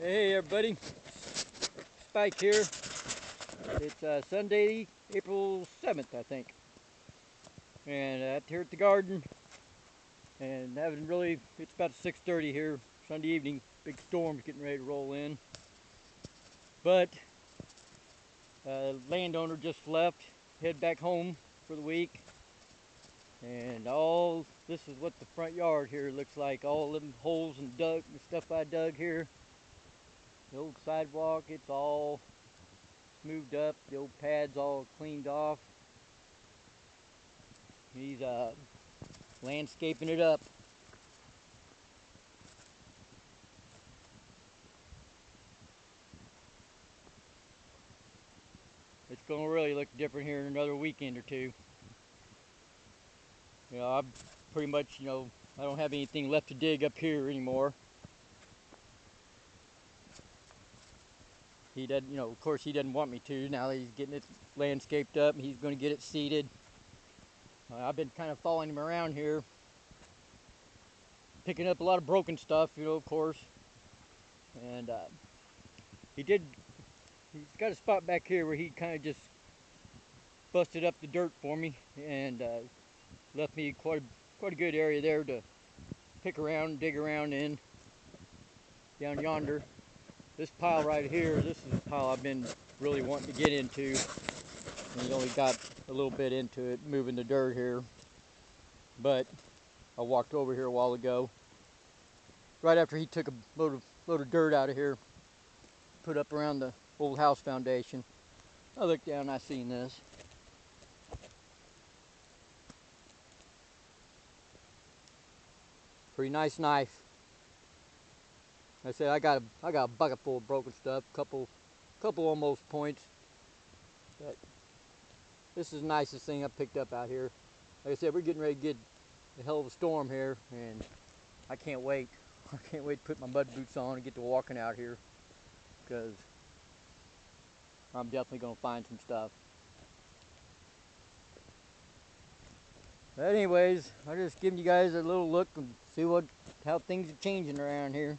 Hey everybody, Spike here. It's uh, Sunday, April 7th, I think. And uh, here at the garden, and having really, it's about 6.30 here, Sunday evening. Big storm's getting ready to roll in. But, uh, landowner just left, head back home for the week. And all, this is what the front yard here looks like. All them holes and dug, the stuff I dug here the old sidewalk, it's all smoothed up. The old pad's all cleaned off. He's uh, landscaping it up. It's going to really look different here in another weekend or two. You know, I'm pretty much, you know, I don't have anything left to dig up here anymore. He doesn't, you know, of course he doesn't want me to. Now he's getting it landscaped up. He's going to get it seeded. Uh, I've been kind of following him around here, picking up a lot of broken stuff, you know, of course. And uh, he did, he's got a spot back here where he kind of just busted up the dirt for me and uh, left me quite a, quite a good area there to pick around, dig around in down yonder this pile right here, this is a pile I've been really wanting to get into. And only got a little bit into it, moving the dirt here. But I walked over here a while ago. Right after he took a load of, load of dirt out of here, put up around the old house foundation. I looked down I seen this. Pretty nice knife. I said I got a I got a bucket full of broken stuff, couple couple almost points. But this is the nicest thing I picked up out here. Like I said, we're getting ready to get a hell of a storm here, and I can't wait. I can't wait to put my mud boots on and get to walking out here because I'm definitely going to find some stuff. But anyways, I'm just giving you guys a little look and see what how things are changing around here.